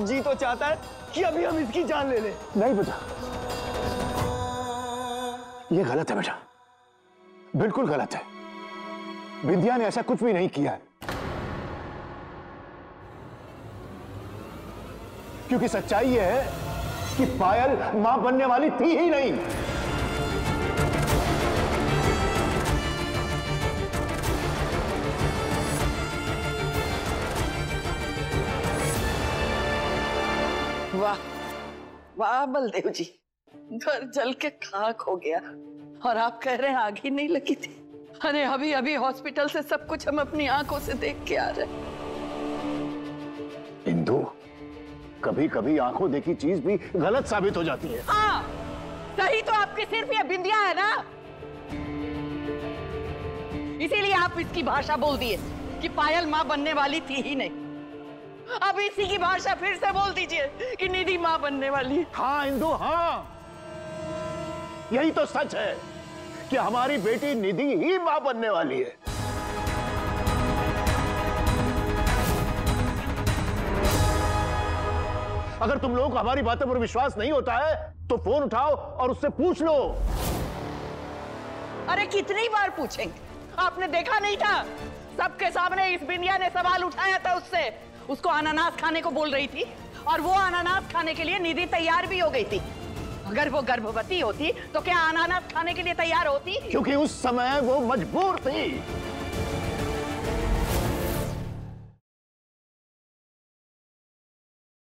जी तो चाहता है कि अभी हम इसकी जान ले लें। नहीं बेटा। ये गलत है बेटा। बिल्कुल गलत है। विद्या ने ऐसा कुछ भी नहीं किया है। क्योंकि सच्चाई यह है कि पायल माँ बनने वाली थी ही नहीं। वाह वाह बलदेव जी। घर जल के खाक हो गया और आप कह रहे हैं आग ही नहीं लगी थी। अरे अभी अभी हॉस्पिटल से सब कुछ हम अपनी आँखों से देख के आ रहे हैं। इंदु कभी कभी आँखों देखी चीज़ भी गलत साबित हो जाती है। हाँ सही तो आपके सिर्फ़ ये बिंदिया है ना? इसीलिए आप इसकी भाषा बोल दिए कि पायल माँ बनने वाली थी ही नहीं। अब इसी की भाषा फिर से बोल दीजिए कि निधि माँ बनने वाली हाँ। इंदु हाँ। यही तो सच है कि हमारी बेटी निधि ही माँ बनने वाली है। अगर तुम लोगों को हमारी बातों पर विश्वास नहीं होता है तो फ़ोन उठाओ और उससे पूछ लो। अरे कितनी बार पूछेंगे? आपने देखा नहीं था? सबके सामने इस बिंदिया ने सवाल उठाया था उससे। उसको अनानास खाने को बोल रही थी और वो अनानास खाने के लिए निधि तैयार भी हो गई थी। अगर वो गर्भवती होती तो क्या अनानास खाने के लिए तैयार होती? क्योंकि उस समय वो मजबूर थी।